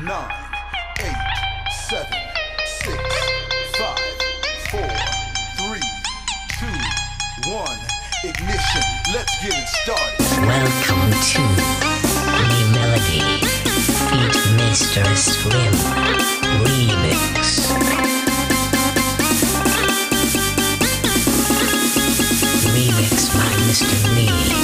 nine, eight, seven, six, five, four, three, two, one. Ignition. Let's get it started. Welcome to the Melody Feet Mr. Swim Remix. Remix by Mr. Lee.